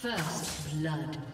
First blood.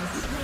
Yes.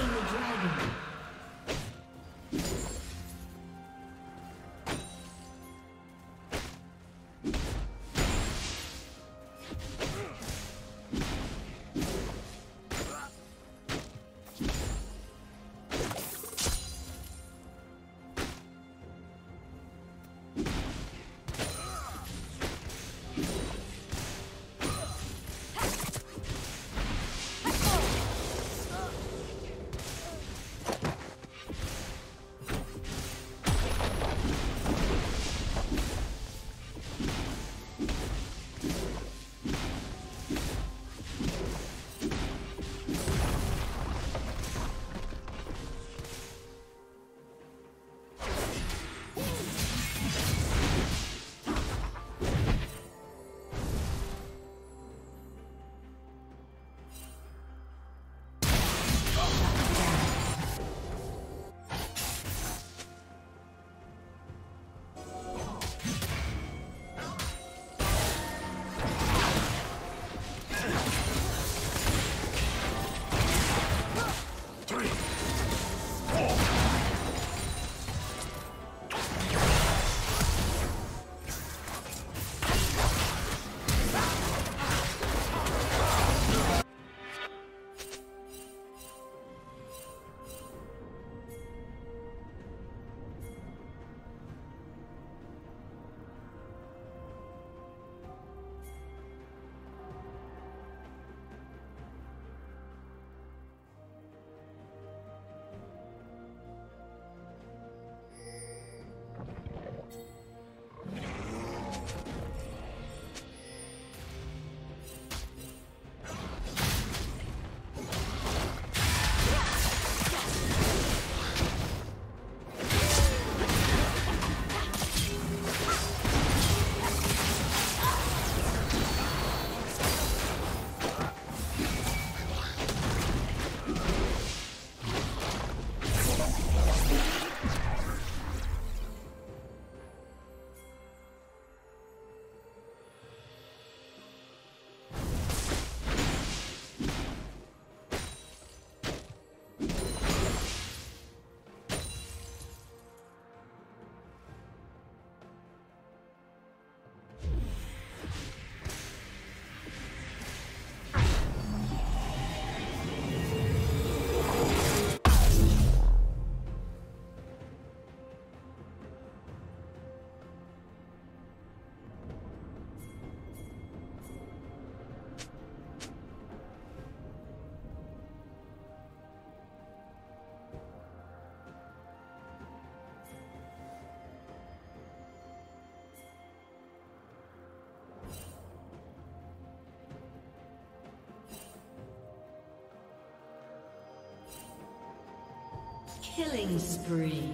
Killing spree.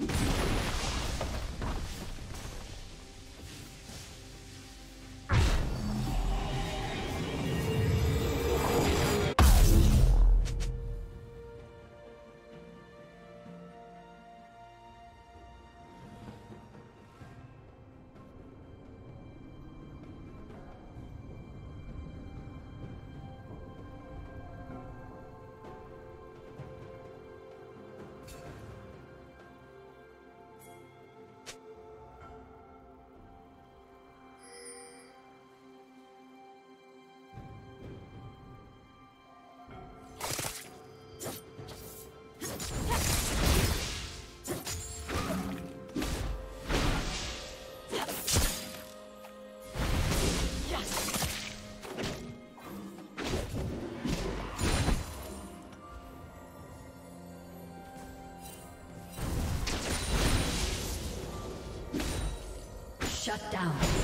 Shut down.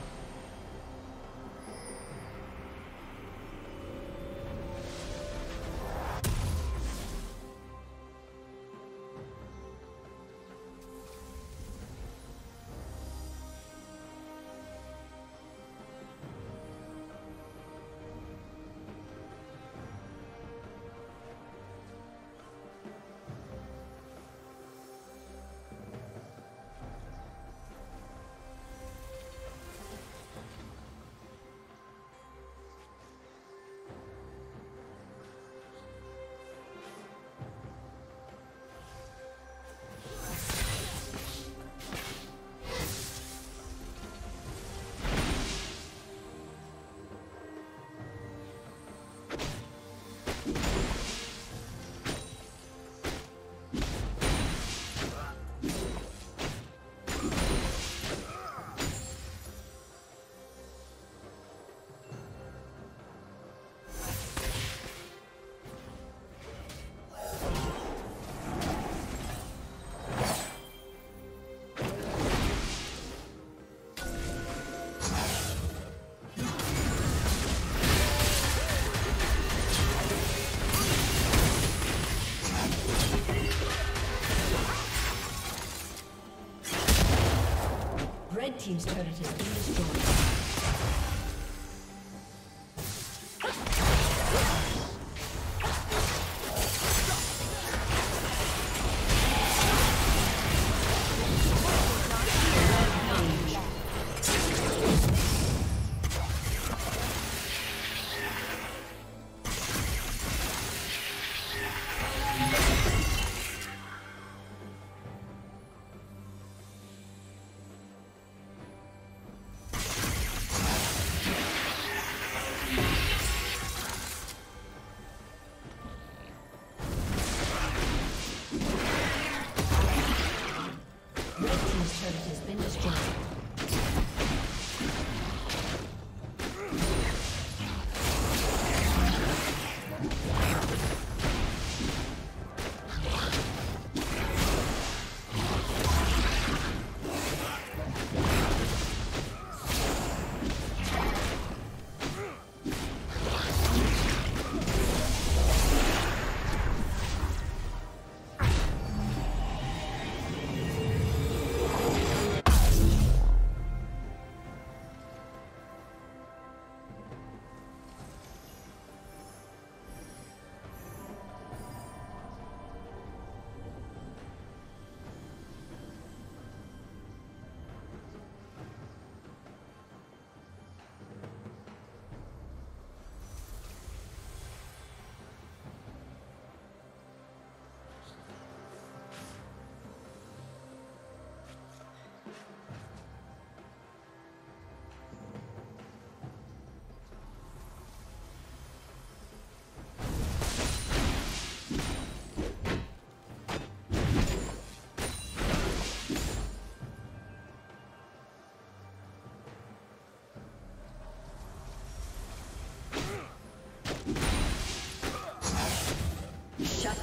Team's turret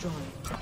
destroyed.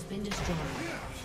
Been destroyed.